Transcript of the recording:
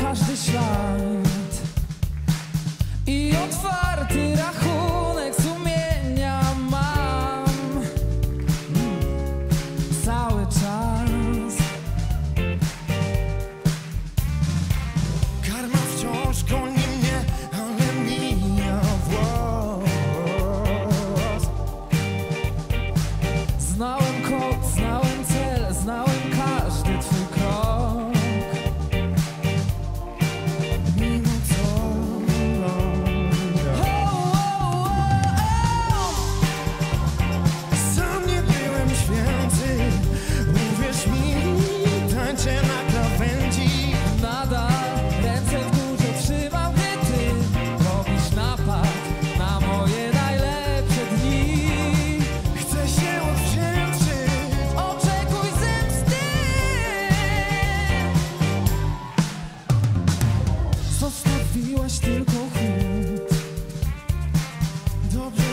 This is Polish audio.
każdy ślad i otwarty rachunek sumienia mam cały czas. Karma wciąż goni mnie, ale mija włos. Znałem kod, znałem todo